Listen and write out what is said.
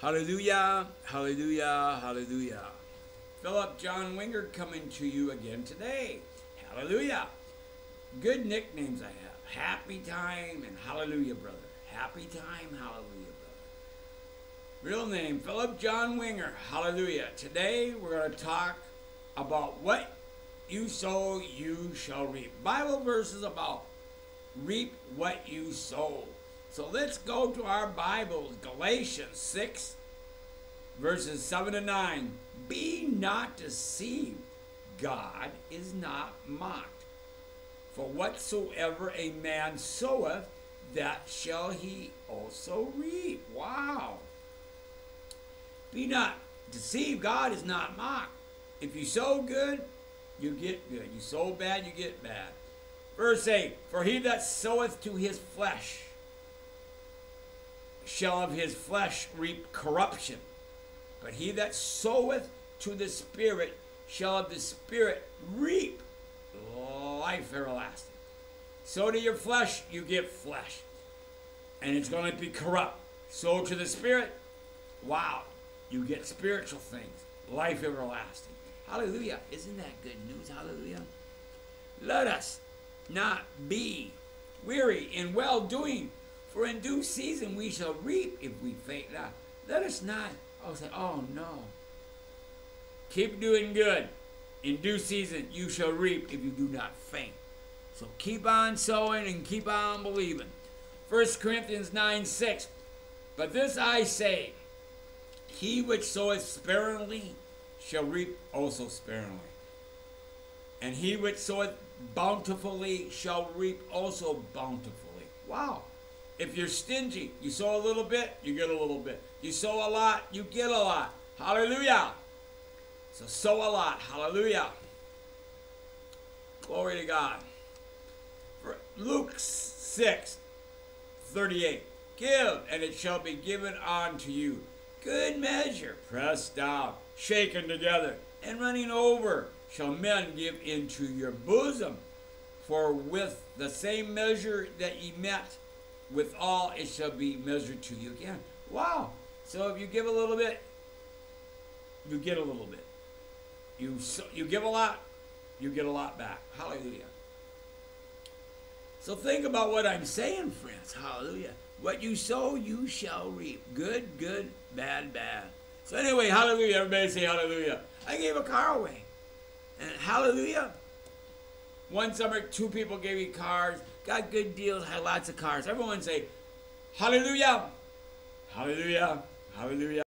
Hallelujah, hallelujah, hallelujah. Philip John Winger coming to you again today. Hallelujah. Good nicknames I have. Happy Time and Hallelujah, brother. Happy Time, Hallelujah, brother. Real name, Philip John Winger. Hallelujah. Today we're going to talk about what you sow, you shall reap. Bible verses about reap what you sow. So let's go to our Bibles, Galatians 6, verses 7 to 9. Be not deceived, God is not mocked. For whatsoever a man soweth, that shall he also reap. Wow. Be not deceived, God is not mocked. If you sow good, you get good. You sow bad, you get bad. Verse 8 For he that soweth to his flesh, shall of his flesh reap corruption. But he that soweth to the Spirit shall of the Spirit reap life everlasting. Sow to your flesh, you get flesh. And it's going to be corrupt. Sow to the Spirit, wow, you get spiritual things, life everlasting. Hallelujah. Isn't that good news? Hallelujah. Let us not be weary in well doing, for in due season we shall reap if we faint not. Let us not, oh, say, oh no. Keep doing good. In due season you shall reap if you do not faint. So keep on sowing and keep on believing. 1 Corinthians 9 6. But this I say, he which soweth sparingly shall reap also sparingly. And he which soweth bountifully shall reap also bountifully. Wow. If you're stingy, you sow a little bit, you get a little bit. You sow a lot, you get a lot. Hallelujah. So sow a lot. Hallelujah. Glory to God. For Luke 6, 38. Give, and it shall be given unto you. Good measure, pressed down, shaken together, and running over, shall men give into your bosom. For with the same measure that ye met, with all it shall be measured to you again. Wow. So if you give a little bit, you get a little bit. You you give a lot, you get a lot back. Hallelujah. So think about what I'm saying, friends. Hallelujah. What you sow, you shall reap. Good, good, bad, bad. So anyway, hallelujah. Everybody say hallelujah. I gave a car away. And hallelujah. One summer, two people gave me cars, got good deals, had lots of cars. Everyone say, hallelujah. Hallelujah. Hallelujah.